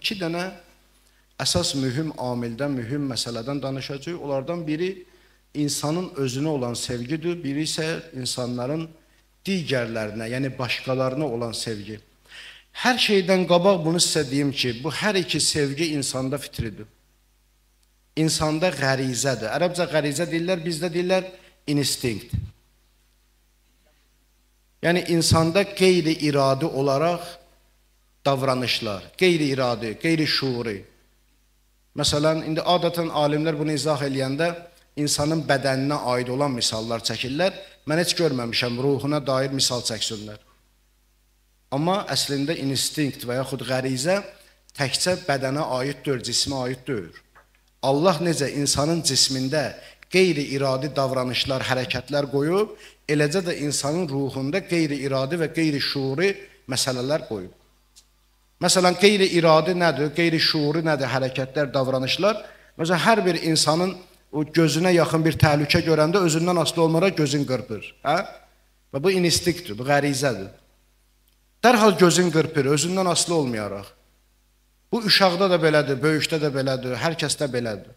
iki dənə əsas mühüm amildən, mühüm məsələdən danışacağıq. Onlardan biri insanın özünə olan sevgidir, biri isə insanların digərlərinə, yəni başqalarına olan sevgi. Hər şeydən qabaq bunu sizə deyim ki, bu hər iki sevgi insanda fitridir. İnsanda qərizədir. Ərəbcə qərizə deyirlər, bizdə deyirlər instinkt. Yəni insanda qeyri-iradi olaraq davranışlar, qeyri-iradi, qeyri-şuuri. Məsələn, indi adətən alimlər bunu izah eləyəndə insanın bədəninə aid olan misallar çəkirlər. Mən heç görməmişəm ruhuna dair misal çəksinlər. Amma əslində instinkt və yaxud qərizə təkcə bədənə aid deyil, cismə aid deyil. Allah necə insanın cismində qeyri-iradi davranışlar, hərəkətlər qoyub, eləcə də insanın ruhunda qeyri-iradi və qeyri-şuuri məsələlər qoyub. Məsələn, qeyri-iradi nədir? Qeyri-şuuri nədir? Hərəkətlər, davranışlar. Məsələn, hər bir insanın o gözünə yaxın bir təhlükə görəndə özündən asılı olmaraq gözün qırpır, hə? Və bu instinktdir, bu qərizədir. Dərhal gözün qırpır, özündən asılı olmayaraq. Bu uşaqda da belədir, böyükdə də belədir, hər kəsdə belədir.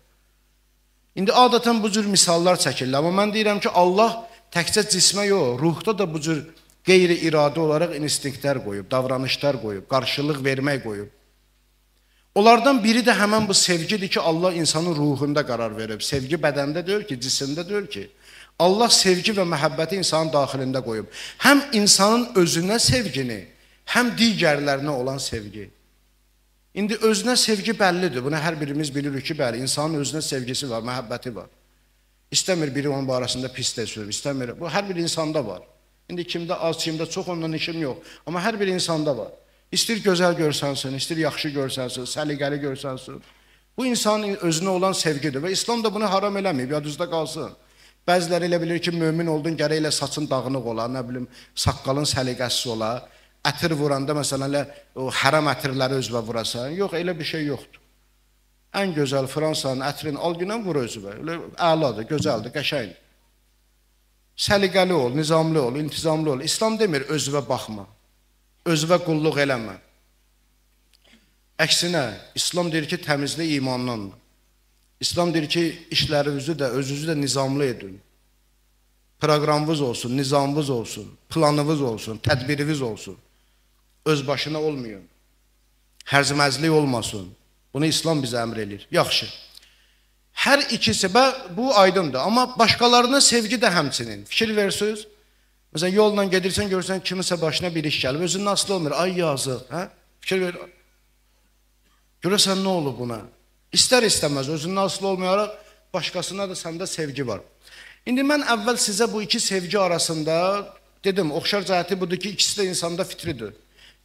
İndi adətən bu cür misallar çəkirlər, amma mən deyirəm ki, Allah təkcə cismə yox, ruhda da bu cür qeyri-iradi olaraq instinktlər qoyub, davranışlar qoyub, qarşılıq vermək qoyub. Onlardan biri də həmən bu sevgidir ki, Allah insanın ruhunda qərar verib. Sevgi bədəndə deyil ki, cisimdə deyil ki. Allah sevgi və məhəbbəti insanın daxilində qoyub. Həm insanın özünə sevgini, həm digərlərinə olan sevgi. İndi özünə sevgi bəllidir. Bunu hər birimiz bilirik ki, bəli, insanın özünə sevgisi var, məhəbbəti var. İstəmir biri onun barəsində pis söz, istəmir. Bu hər bir insanda var. İndi kimdə az, kimdə çox ondan işim yox. Amma hər bir insanda var. İstir gözəl görsənsin, istir yaxşı görsənsin, səliqəli görsənsin. Bu insanın özünə olan sevgidir və İslam da bunu haram eləməyib, yadınızda qalsın. Bəziləri elə bilir ki, mömin oldun, gərək elə saçın dağınıq ola, nə bilim, saqqalın səliqəsiz ola, ətir vuranda məsələn elə o haram ətirləri özünə vurasan. Yox, elə bir şey yoxdur. Ən gözəl Fransanın ətrini al günən vur özünə. Elə əladır, gözəldir, qəşəngdir. Səliqəli ol, nizamlı ol, intizamlı ol. İslam demir özünə baxma. Özünə qulluq eləmə. Əksinə, İslam deyir ki, təmizlik imandandır. İslam deyir ki, işlərinizi də, özünüzü də nizamlı edin. Proqramınız olsun, nizamınız olsun, planınız olsun, tədbiriniz olsun. Öz başına olmayın. Hərzməzlik olmasın. Bunu İslam bizə əmr eləyir. Yaxşı. Hər ikisi və bu aydındır, amma başqalarına sevgi də həmçinin. Fikir versiniz. Məsələn, yolla gedirsən, görürsən kimisə başına bir iş gəlib, özündən asılı olmur. Ay yazıq, hə? Fikir ver. Görəsən nə olub buna? İstər istəməz özündən asılı olmayaraq başqasına da səndə sevgi var. İndi mən əvvəl sizə bu iki sevgi arasında dedim, oxşar cəhəti budur ki, ikisi də insanda fitridir.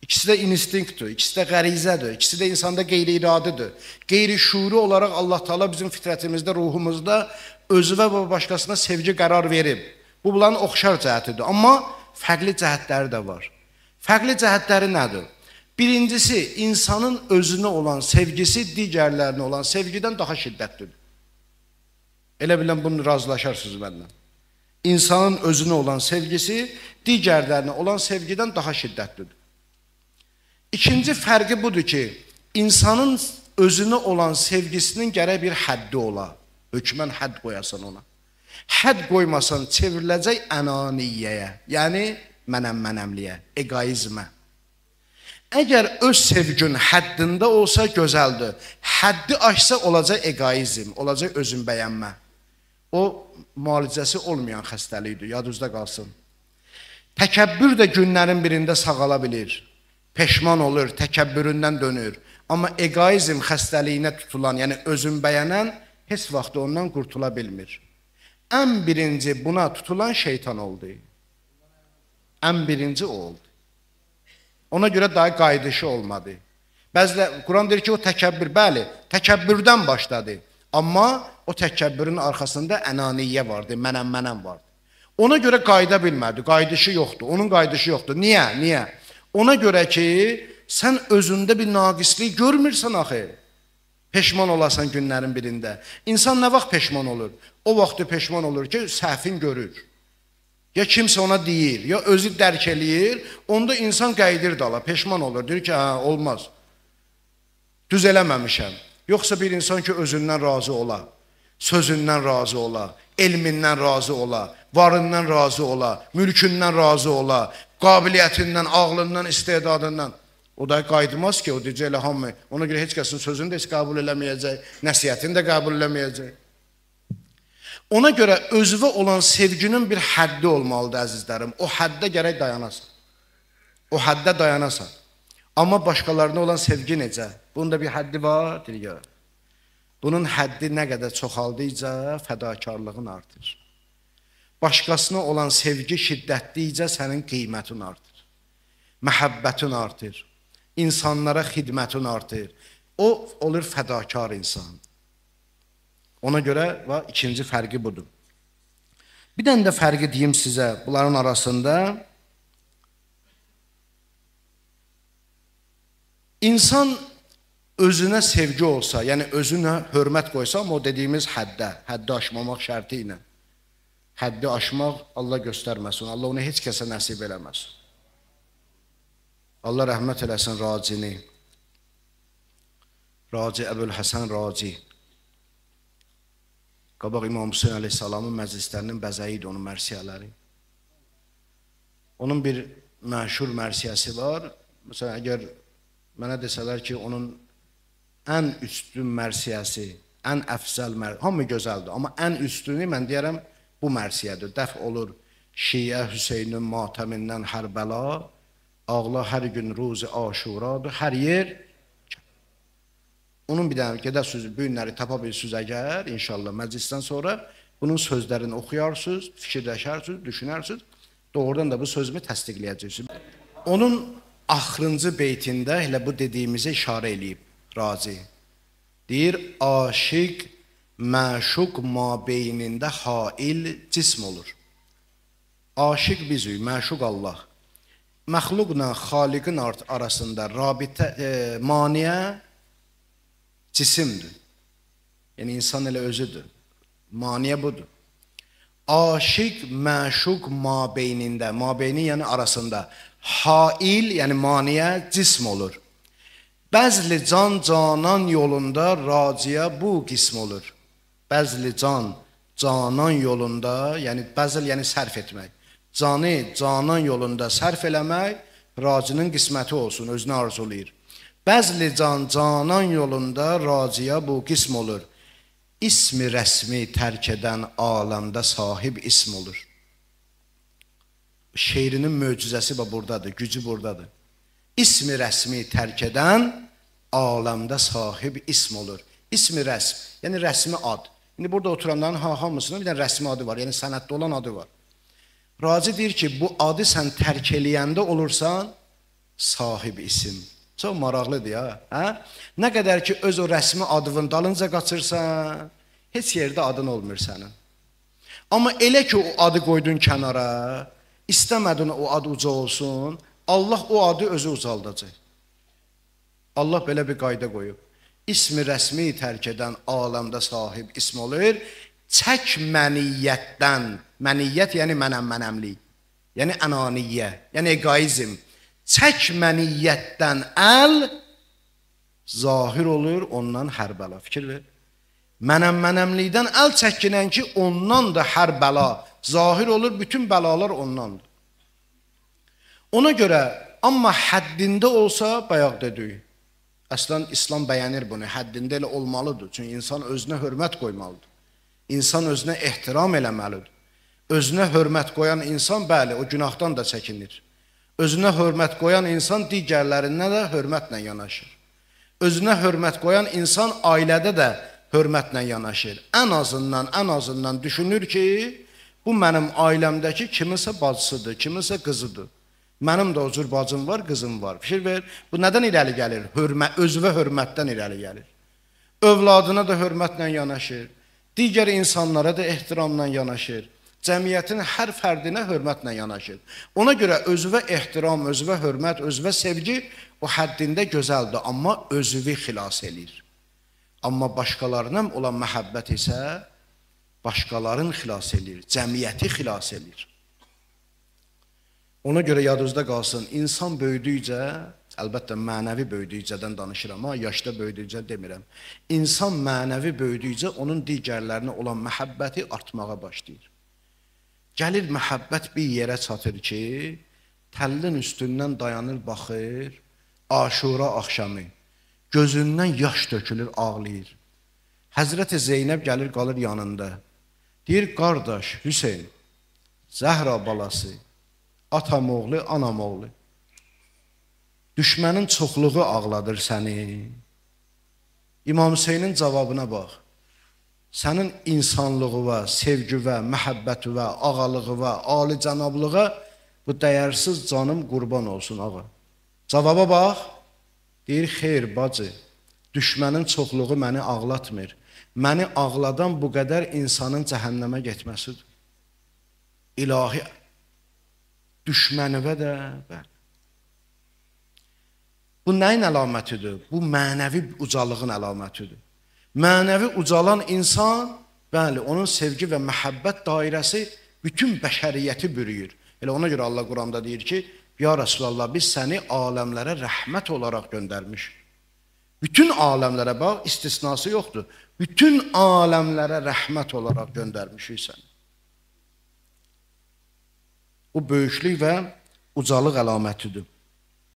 İkisi də instinktdir, ikisi də qərizədir, ikisi də insanda qeyri-iradidir. Qeyri-şuuri olaraq Allah Taala bizim fitrətimizdə, ruhumuzda özünə və başqasına sevgi qərar verib. Bu bunların oxşar cəhətidir, amma fərqli cəhətləri də var. Fərqli cəhətləri nədir? Birincisi, insanın özünə olan sevgisi digərlərinə olan sevgidən daha şiddətlidir. Elə bilən bunu razılaşarsınız mənimlə. İnsanın özünə olan sevgisi digərlərinə olan sevgidən daha şiddətlidir. İkinci fərqi budur ki, insanın özünə olan sevgisinin gərək bir həddi ola. Hökmən hədd qoyasan ona. Hədd qoymasan çevriləcək ənaniyyəyə, yəni mənəm-mənəmliyə, egoizmə. Əgər öz sevgin həddində olsa gözəldir. Həddi aşsa olacaq egoizm, olacaq özün bəyənmə. O müalicəsi olmayan xəstəlikdir, yadınızda qalsın. Təkəbbür də günlərin birində sağala bilir peşman olur, təkəbbüründən dönür. Amma egoizm xəstəliyinə tutulan, yəni özün bəyənən heç vaxt ondan qurtula bilmir. Ən birinci buna tutulan şeytan oldu. Ən birinci o oldu. Ona görə daha qayıdışı olmadı. Bəzilə Quran deyir ki, o təkəbbür, bəli, təkəbbürdən başladı. Amma o təkəbbürün arxasında ənaniyyə vardı, mənəm-mənəm vardı. Ona görə qayıda bilmədi, qayıdışı yoxdur. Onun qayıdışı yoxdur. Niyə? Niyə? Ona görə ki, sən özündə bir naqislik görmürsən axı. Peşman olasan günlərin birində. İnsan nə vaxt peşman olur? O vaxt peşman olur ki, səhvin görür. Ya kimsə ona deyir, ya özü dərk eləyir, onda insan qayıdır dala, peşman olur. Deyir ki, hə, olmaz. düz eləməmişəm. Yoxsa bir insan ki, özündən razı ola, sözündən razı ola, elmindən razı ola, varından razı ola, mülkündən razı ola, qabiliyyətindən, ağlından, istedadından. O da qaydmaz ki, o deyəcək elə hamı. Ona görə heç kəsin sözünü də heç qəbul eləməyəcək, nəsihətini də qəbul eləməyəcək. Ona görə özünə olan sevginin bir həddi olmalıdır əzizlərim. O həddə gərək dayanasan. O həddə dayanasan. Amma başqalarına olan sevgi necə? Bunun da bir həddi var, deyir. Bunun həddi nə qədər çoxaldıqca fədakarlığın artır. Başqasına olan sevgi şiddətlikcə sənin qiymətin artır. Məhəbbətin artır. İnsanlara xidmətin artır. O olur fədakar insan. Ona görə və ikinci fərqi budur. Bir dənə də fərqi deyim sizə bunların arasında. İnsan özünə sevgi olsa, yəni özünə hörmət qoysa, amma o dediyimiz həddə, həddi aşmamaq şərti ilə. Həddi aşmaq Allah göstərməsin. Allah onu heç kəsə nəsib eləməsin. Allah rəhmət eləsin Racini. Raci Əbül Həsən Raci. Qabaq İmam Hüseyin əleyhissalamın məclislərinin bəzəyi idi onun mərsiyələri. Onun bir məşhur mərsiyəsi var. Məsələn, əgər mənə desələr ki, onun ən üstün mərsiyəsi, ən əfzəl mərsiyəsi, hamı gözəldir, amma ən üstünü mən deyərəm bu mərsiyədir. Dəf olur Şiyə Hüseynin matəmindən hər bəla, ağla hər gün ruzi aşuradır, hər yer Onun bir dənə gedər sözü, bu günləri tapa bilirsiniz əgər, inşallah məclisdən sonra bunun sözlərini oxuyarsınız, fikirləşərsiniz, düşünərsiniz, doğrudan da bu sözümü təsdiqləyəcəksiniz. Onun axırıncı beytində elə bu dediyimizə işarə eləyib Razi. Deyir, aşiq məşuq mabeynində hail cism olur. Aşiq bizik, məşuq Allah. Məxluqla xaliqin arasında rabitə, e, maniyə cisimdir. Yəni insan elə özüdür. Maniyə budur. Aşiq, məşuq mabeynində, mabeyni yəni arasında hail, yəni maniyə cism olur. Bəzli can canan yolunda raciyə bu qism olur. Bəzli can canan yolunda, yəni bəzl yəni sərf etmək. Canı canan yolunda sərf eləmək racinin qisməti olsun, özünü arzulayır. Bəzli can canan yolunda raciyə bu qism olur. İsmi rəsmi tərk edən aləmdə sahib ism olur. Şeirinin möcüzəsi də burdadır, gücü burdadır. İsmi rəsmi tərk edən aləmdə sahib ism olur. İsmi rəsm, yəni rəsmi ad. İndi burada oturanların ha hamısının bir dənə rəsmi adı var, yəni sənəddə olan adı var. Raci deyir ki, bu adı sən tərk eləyəndə olursan sahib isim. Çox maraqlıdır ya, hə? Nə qədər ki öz o rəsmi adının dalınca qaçırsan, heç yerdə adın olmur sənin. Amma elə ki o adı qoydun kənara, istəmədin o ad uca olsun, Allah o adı özü ucaldacaq. Allah belə bir qayda qoyub. İsmi rəsmi tərk edən aləmdə sahib ism olur. Çək məniyyətdən, məniyyət yəni mənəm mənəmlik, yəni ananiyyə, yəni egoizm çək məniyyətdən əl zahir olur ondan hər bəla. Fikir ver. Mənəm mənəmlikdən əl çəkinən ki, ondan da hər bəla zahir olur, bütün bəlalar ondandır. Ona görə amma həddində olsa bayaq dedik. Əslən İslam bəyənir bunu, həddində elə olmalıdır. Çünki insan özünə hörmət qoymalıdır. İnsan özünə ehtiram eləməlidir. Özünə hörmət qoyan insan bəli, o günahdan da çəkinir. Özünə hörmət qoyan insan digərlərinə də hörmətlə yanaşır. Özünə hörmət qoyan insan ailədə də hörmətlə yanaşır. Ən azından, ən azından düşünür ki, bu mənim ailəmdəki kiminsə bacısıdır, kiminsə qızıdır. Mənim də o cür bacım var, qızım var. Fikir ver, bu nədən irəli gəlir? Hörmə, özünə hörmətdən irəli gəlir. Övladına da hörmətlə yanaşır. Digər insanlara da ehtiramla yanaşır cəmiyyətin hər fərdinə hörmətlə yanaşır. Ona görə özünə ehtiram, özünə hörmət, özünə sevgi o həddində gözəldir, amma özünü xilas eləyir. Amma başqalarına olan məhəbbət isə başqalarını xilas eləyir, cəmiyyəti xilas eləyir. Ona görə yadınızda qalsın, insan böyüdükcə əlbəttə mənəvi böyüdükcədən danışıram, amma yaşda böyüdükcə demirəm. İnsan mənəvi böyüdükcə onun digərlərinə olan məhəbbəti artmağa başlayır. Gəlir məhəbbət bir yerə çatır ki, təllin üstündən dayanır, baxır, Aşura axşamı gözündən yaş tökülür, ağlayır. Həzrəti Zeynəb gəlir, qalır yanında. Deyir, qardaş, Hüseyn, Zəhra balası, atam oğlu, anam oğlu. Düşmənin çoxluğu ağladır səni. İmam Hüseynin cavabına bax. Sənin insanlığına, sevgivə, məhəbbətuvə, ağalığına, ali cənablığa bu dəyərsiz canım qurban olsun ağa. Cavaba bax. Deyir, xeyr bacı. Düşmənin çoxluğu məni ağlatmır. Məni ağladan bu qədər insanın cəhənnəmə getməsidir. İlahi düşmənivə də bəli. Bu nəyin əlamətidir? Bu mənəvi ucalığın əlamətidir. Mənəvi ucalan insan, bəli, onun sevgi və məhəbbət dairəsi bütün bəşəriyyəti bürüyür. Elə ona görə Allah Quranda deyir ki, Ya Resulallah, biz səni aləmlərə rəhmət olaraq göndərmişik. Bütün aləmlərə bax, istisnası yoxdur. Bütün aləmlərə rəhmət olaraq göndərmişik səni. Bu böyüklük və ucalıq əlamətidir.